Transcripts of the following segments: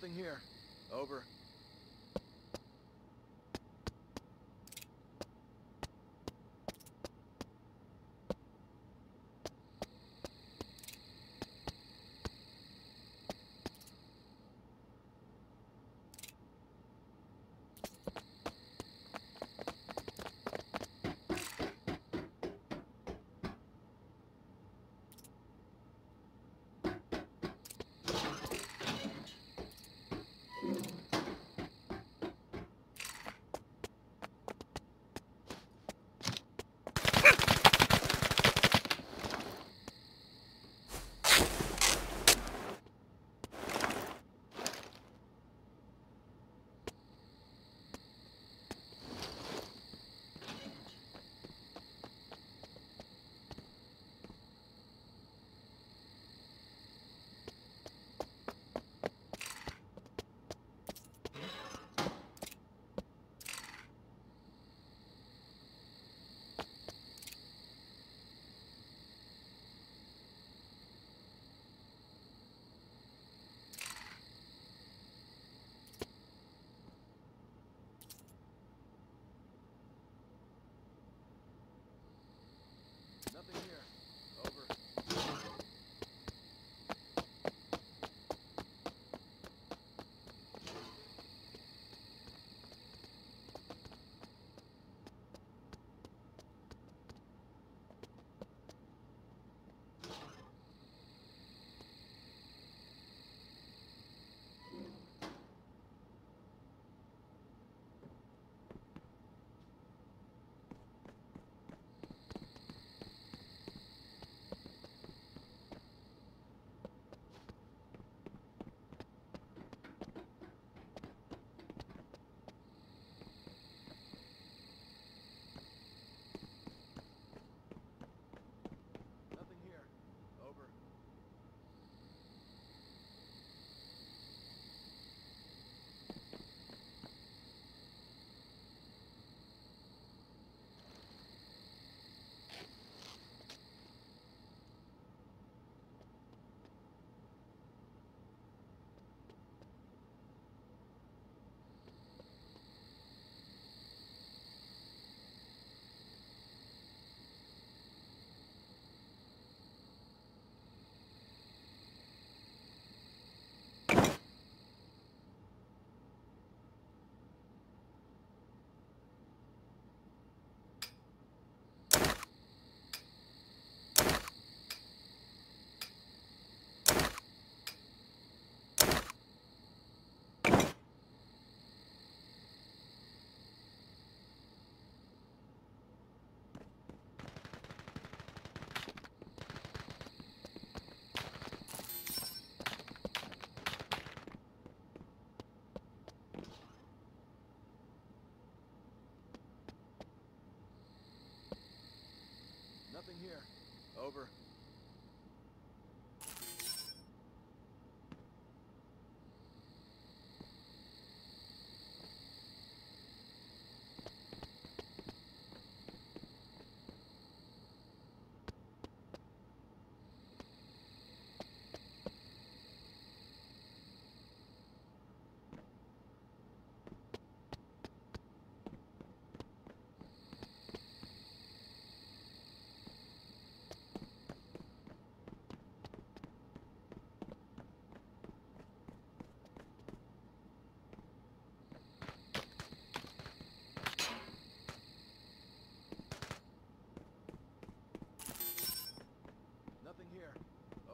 Nothing here. Over. something here. Over.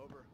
Over.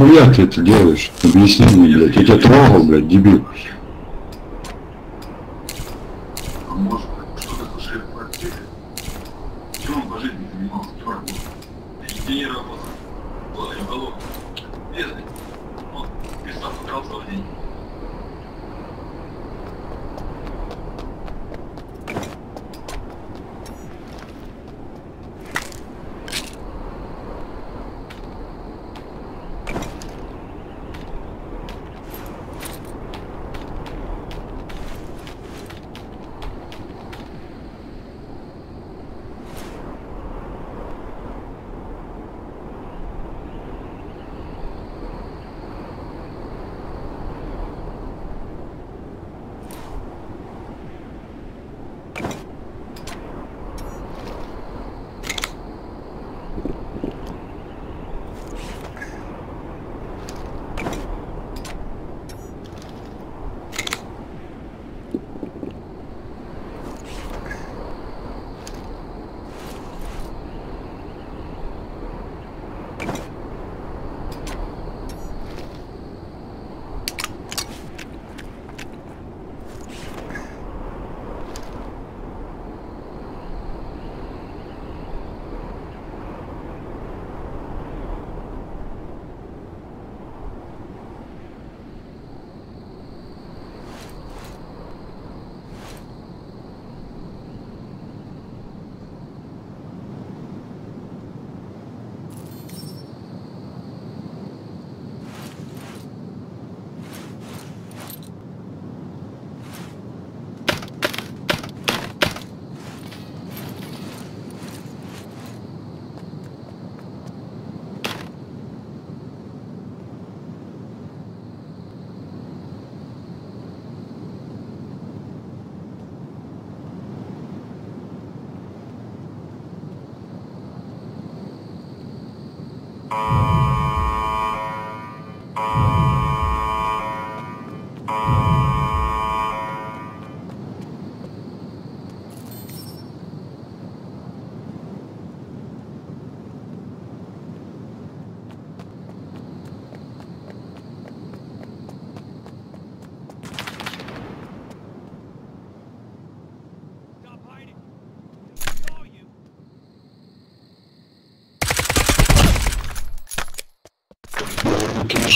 Нахуя ты это делаешь? Объясни мне, блядь. Я тебя трогал, блядь, дебил. Без работы. Инженер работал. Без Он писал, украл целый день.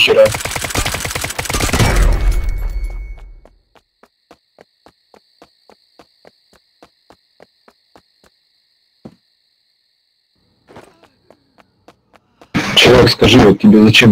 хера. Чувак, скажи, вот тебе зачем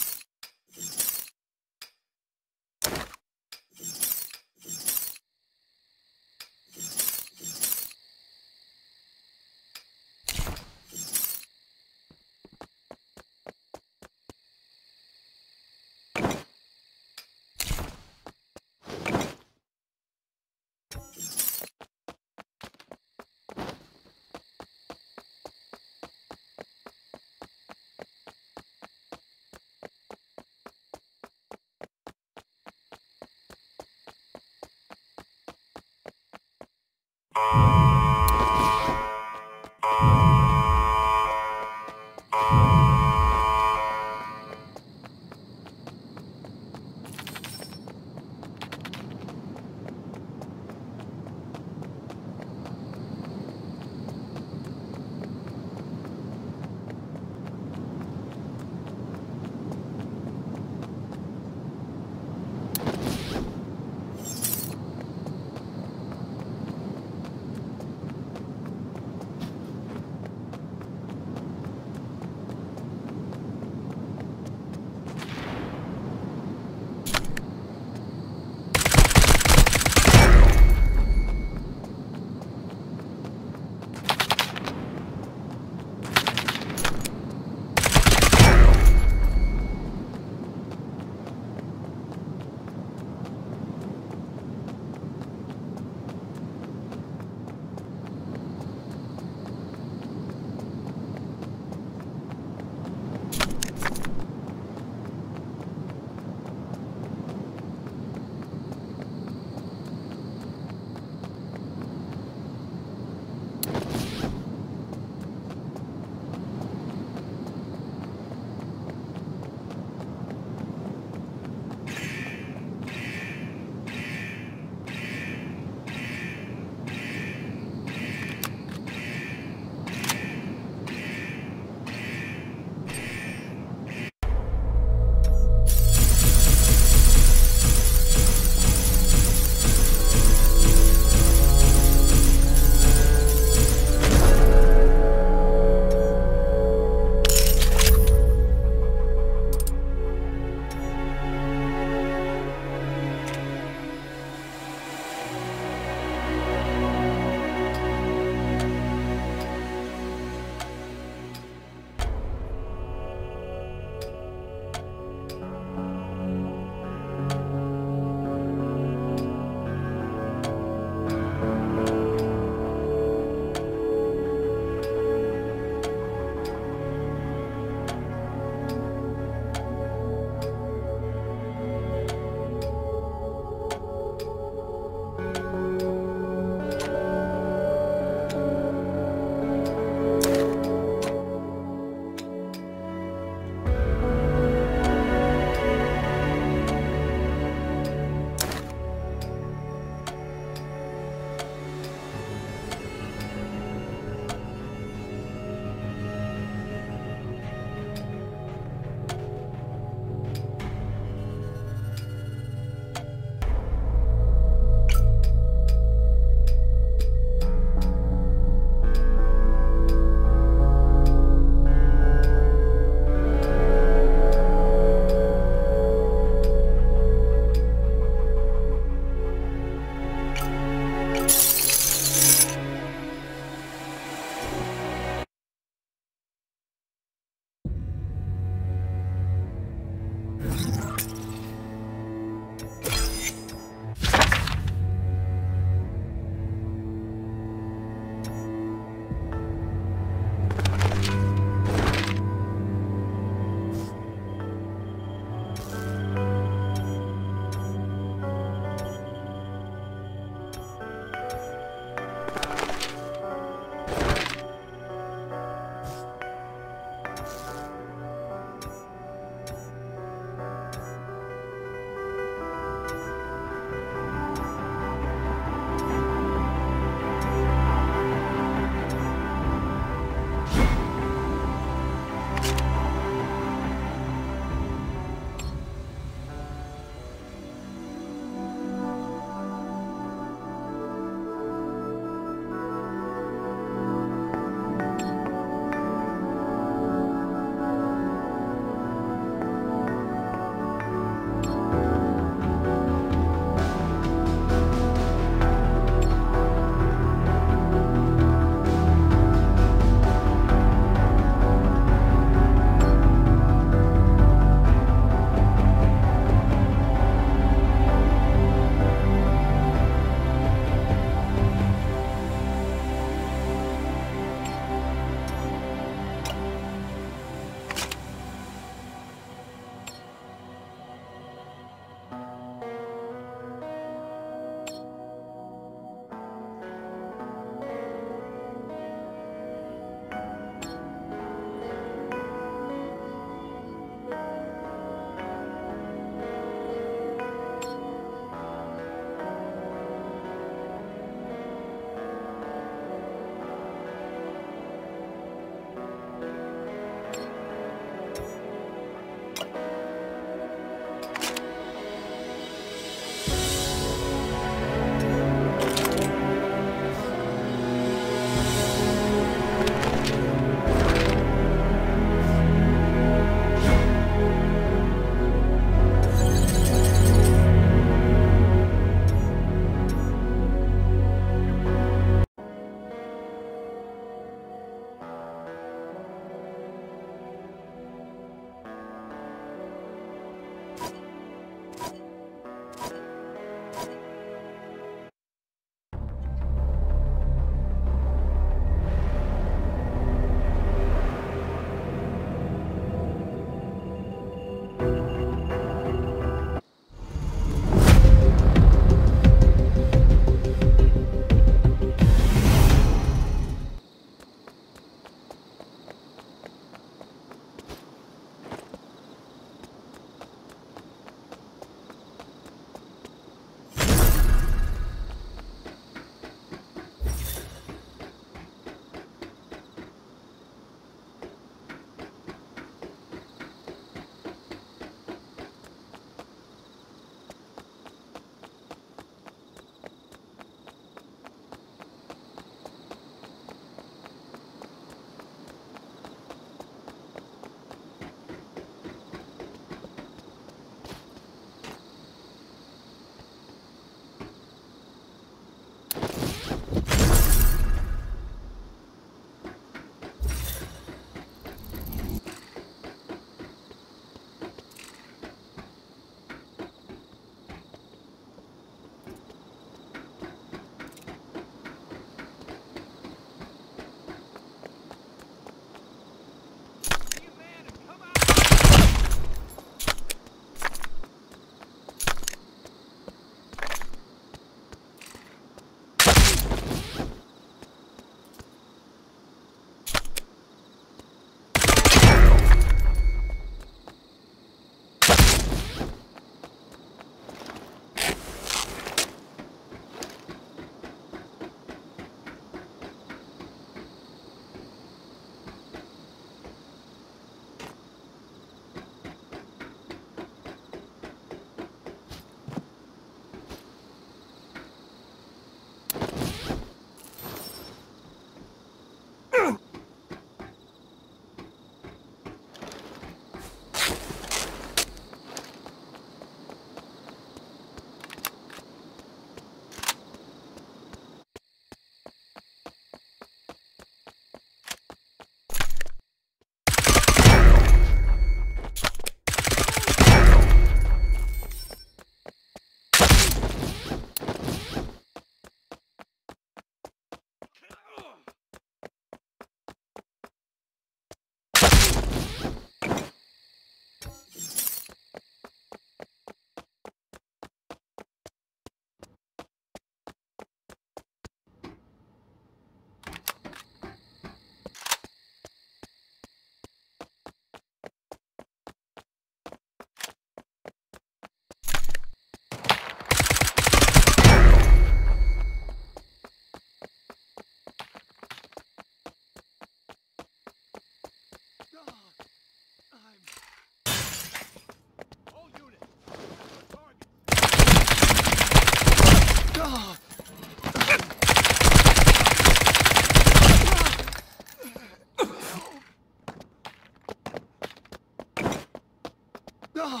No!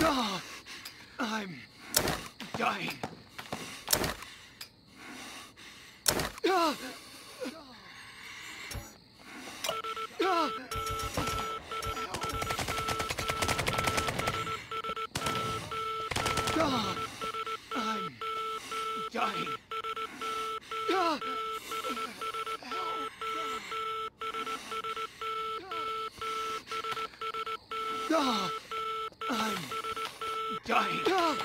No! I'm dying. dying.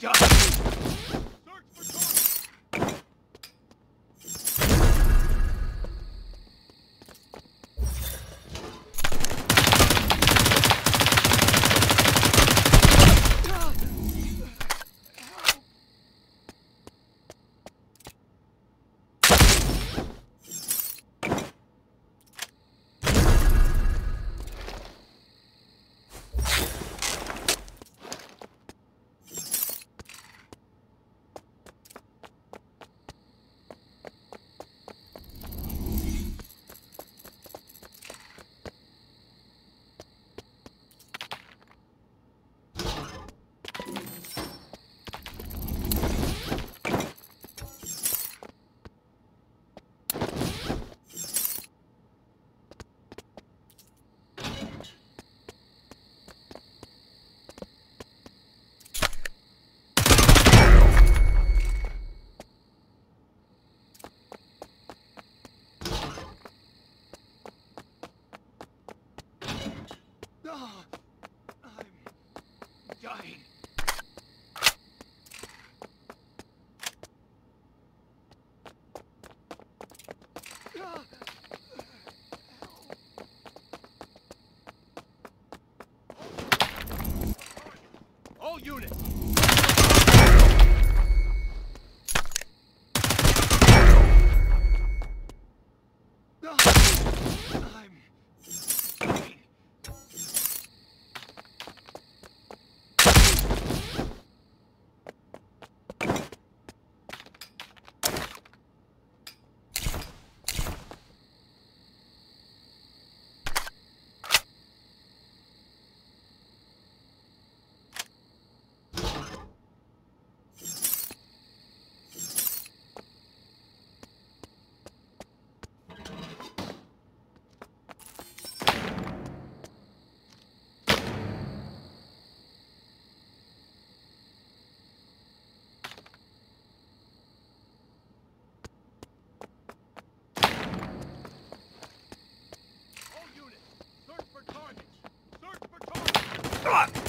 Just... units! Ugh.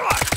Fuck!